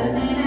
Amen.